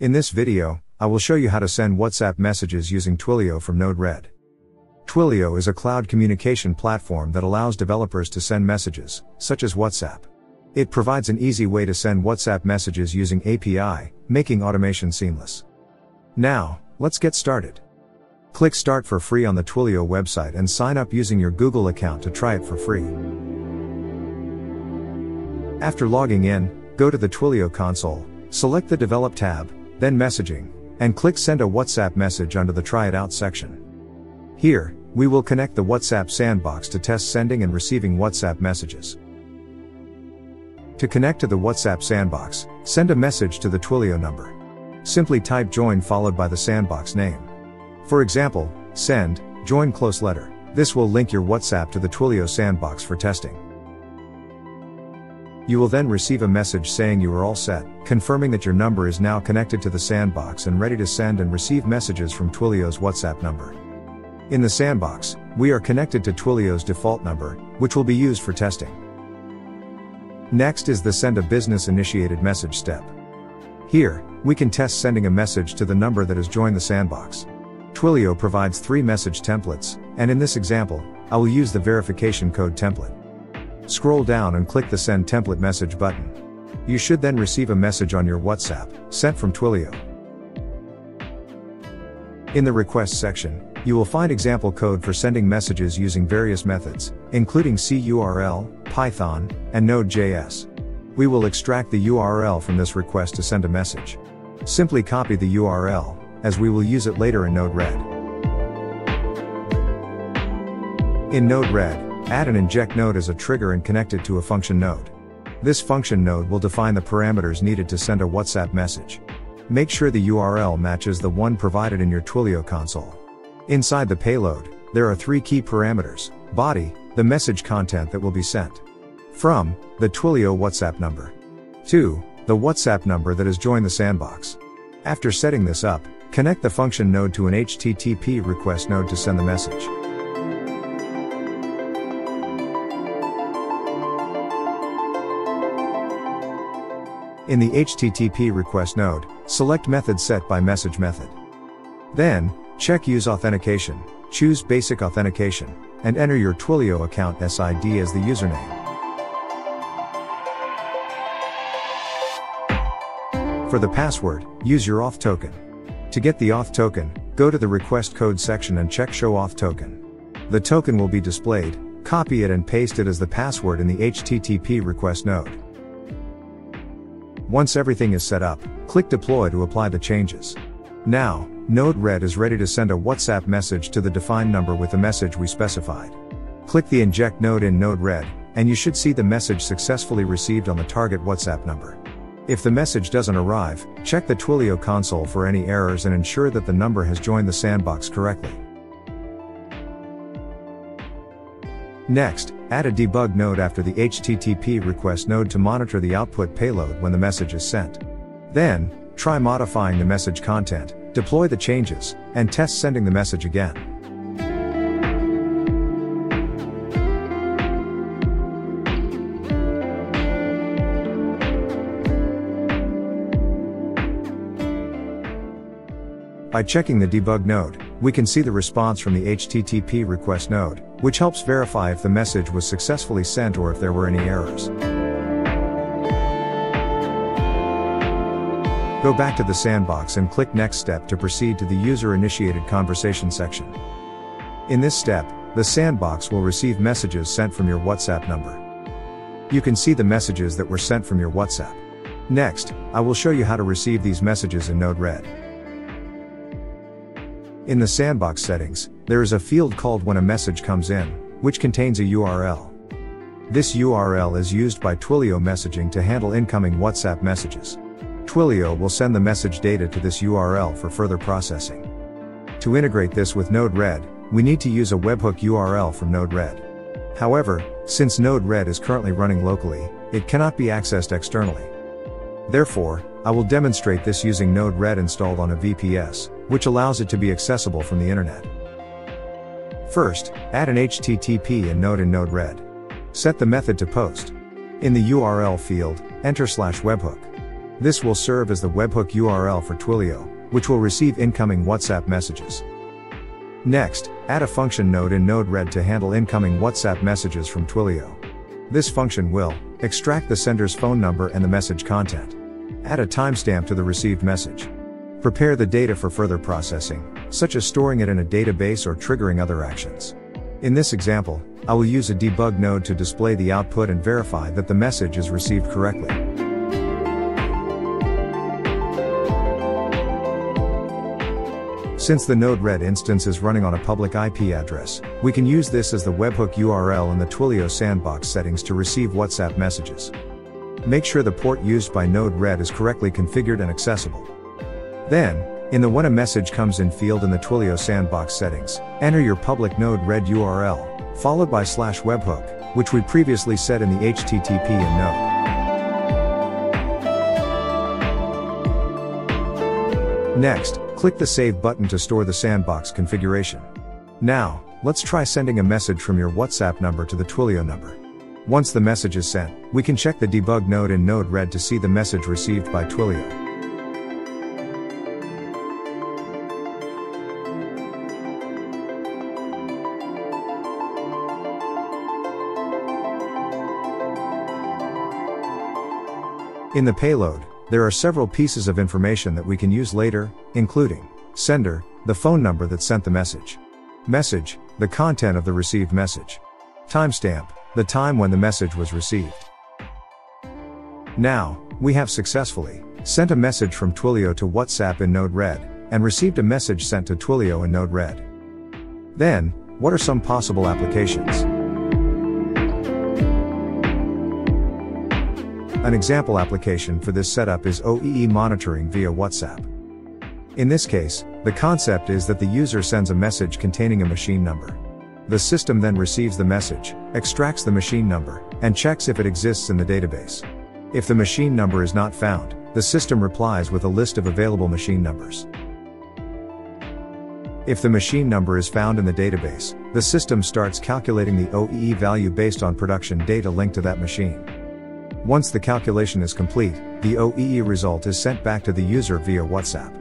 In this video, I will show you how to send WhatsApp messages using Twilio from Node-RED. Twilio is a cloud communication platform that allows developers to send messages, such as WhatsApp. It provides an easy way to send WhatsApp messages using API, making automation seamless. Now, let's get started. Click Start for free on the Twilio website and sign up using your Google account to try it for free. After logging in, go to the Twilio console, select the Develop tab, then Messaging, and click Send a WhatsApp message under the Try It Out section. Here, we will connect the WhatsApp sandbox to test sending and receiving WhatsApp messages. To connect to the WhatsApp sandbox, send a message to the Twilio number. Simply type join followed by the sandbox name. For example, send, join close letter. This will link your WhatsApp to the Twilio sandbox for testing. You will then receive a message saying you are all set, confirming that your number is now connected to the sandbox and ready to send and receive messages from Twilio's WhatsApp number. In the sandbox, we are connected to Twilio's default number, which will be used for testing. Next is the send a business initiated message step. Here, we can test sending a message to the number that has joined the sandbox. Twilio provides three message templates, and in this example, I will use the verification code template. Scroll down and click the Send Template Message button. You should then receive a message on your WhatsApp, sent from Twilio. In the Request section, you will find example code for sending messages using various methods, including CURL, Python, and Node.js. We will extract the URL from this request to send a message. Simply copy the URL, as we will use it later in Node-RED. In Node-RED, Add an inject node as a trigger and connect it to a function node. This function node will define the parameters needed to send a WhatsApp message. Make sure the URL matches the one provided in your Twilio console. Inside the payload, there are three key parameters body, the message content that will be sent. From, the Twilio WhatsApp number. To. The WhatsApp number that has joined the sandbox. After setting this up, connect the function node to an HTTP request node to send the message. In the HTTP request node, select method set by message method. Then, check use authentication, choose basic authentication, and enter your Twilio account SID as the username. For the password, use your auth token. To get the auth token, go to the request code section and check show auth token. The token will be displayed, copy it and paste it as the password in the HTTP request node. Once everything is set up, click Deploy to apply the changes. Now, Node-RED is ready to send a WhatsApp message to the defined number with the message we specified. Click the Inject node in Node-RED, and you should see the message successfully received on the target WhatsApp number. If the message doesn't arrive, check the Twilio console for any errors and ensure that the number has joined the sandbox correctly. Next, add a debug node after the HTTP request node to monitor the output payload when the message is sent. Then, try modifying the message content, deploy the changes, and test sending the message again. By checking the debug node, we can see the response from the HTTP request node, which helps verify if the message was successfully sent or if there were any errors. Go back to the sandbox and click Next Step to proceed to the User Initiated Conversation section. In this step, the sandbox will receive messages sent from your WhatsApp number. You can see the messages that were sent from your WhatsApp. Next, I will show you how to receive these messages in Node-RED. In the sandbox settings, there is a field called when a message comes in, which contains a URL. This URL is used by Twilio messaging to handle incoming WhatsApp messages. Twilio will send the message data to this URL for further processing. To integrate this with Node-RED, we need to use a webhook URL from Node-RED. However, since Node-RED is currently running locally, it cannot be accessed externally. Therefore, I will demonstrate this using Node-RED installed on a VPS, which allows it to be accessible from the internet. First, add an HTTP in node in Node-RED. Set the method to post. In the URL field, enter slash webhook. This will serve as the webhook URL for Twilio, which will receive incoming WhatsApp messages. Next, add a function node in Node-RED to handle incoming WhatsApp messages from Twilio. This function will extract the sender's phone number and the message content. Add a timestamp to the received message. Prepare the data for further processing, such as storing it in a database or triggering other actions. In this example, I will use a debug node to display the output and verify that the message is received correctly. Since the Node-RED instance is running on a public IP address, we can use this as the webhook URL in the Twilio sandbox settings to receive WhatsApp messages. Make sure the port used by Node-RED is correctly configured and accessible. Then, in the when a message comes in field in the Twilio sandbox settings, enter your public Node-RED URL, followed by slash webhook, which we previously set in the HTTP in Node. Next, click the Save button to store the sandbox configuration. Now, let's try sending a message from your WhatsApp number to the Twilio number. Once the message is sent, we can check the debug node in Node-RED to see the message received by Twilio. In the payload, there are several pieces of information that we can use later, including sender, the phone number that sent the message, message, the content of the received message, timestamp, the time when the message was received. Now, we have successfully sent a message from Twilio to WhatsApp in Node-RED and received a message sent to Twilio in Node-RED. Then, what are some possible applications? An example application for this setup is OEE monitoring via WhatsApp. In this case, the concept is that the user sends a message containing a machine number. The system then receives the message, extracts the machine number, and checks if it exists in the database. If the machine number is not found, the system replies with a list of available machine numbers. If the machine number is found in the database, the system starts calculating the OEE value based on production data linked to that machine. Once the calculation is complete, the OEE result is sent back to the user via WhatsApp.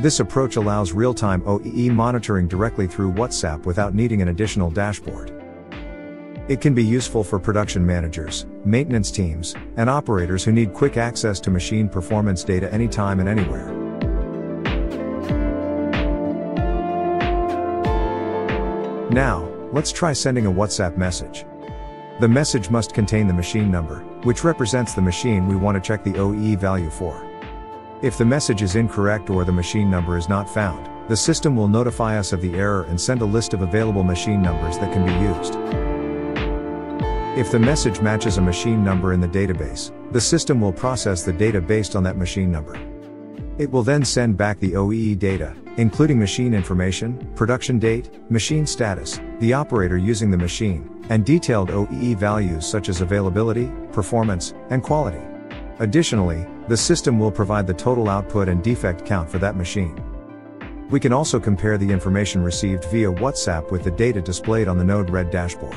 This approach allows real-time OEE monitoring directly through WhatsApp without needing an additional dashboard. It can be useful for production managers, maintenance teams, and operators who need quick access to machine performance data anytime and anywhere. Now, let's try sending a WhatsApp message. The message must contain the machine number, which represents the machine we want to check the OEE value for. If the message is incorrect or the machine number is not found, the system will notify us of the error and send a list of available machine numbers that can be used. If the message matches a machine number in the database, the system will process the data based on that machine number. It will then send back the OEE data, including machine information, production date, machine status, the operator using the machine, and detailed OEE values such as availability, performance, and quality. Additionally, the system will provide the total output and defect count for that machine. We can also compare the information received via WhatsApp with the data displayed on the Node-RED dashboard.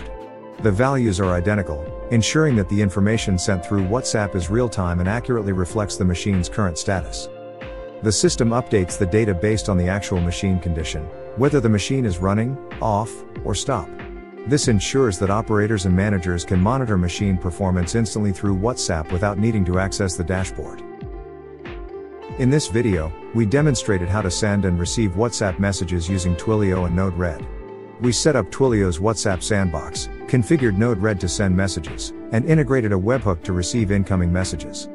The values are identical, ensuring that the information sent through WhatsApp is real-time and accurately reflects the machine's current status. The system updates the data based on the actual machine condition, whether the machine is running, off, or stop. This ensures that operators and managers can monitor machine performance instantly through WhatsApp without needing to access the dashboard. In this video, we demonstrated how to send and receive WhatsApp messages using Twilio and Node-RED. We set up Twilio's WhatsApp sandbox, configured Node-RED to send messages, and integrated a webhook to receive incoming messages.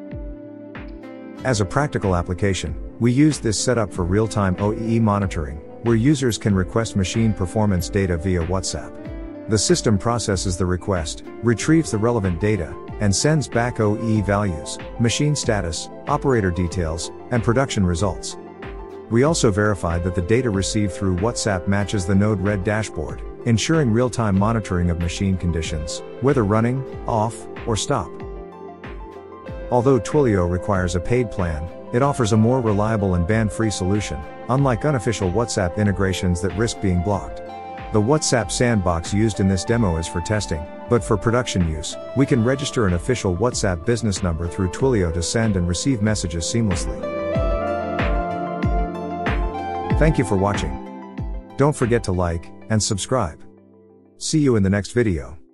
As a practical application, we used this setup for real-time OEE monitoring, where users can request machine performance data via WhatsApp. The system processes the request, retrieves the relevant data, and sends back OEE values, machine status, operator details, and production results. We also verified that the data received through WhatsApp matches the Node-RED dashboard, ensuring real-time monitoring of machine conditions, whether running, off, or stop. Although Twilio requires a paid plan, it offers a more reliable and band-free solution, unlike unofficial WhatsApp integrations that risk being blocked. The WhatsApp sandbox used in this demo is for testing, but for production use, we can register an official WhatsApp business number through Twilio to send and receive messages seamlessly. Thank you for watching. Don't forget to like and subscribe. See you in the next video.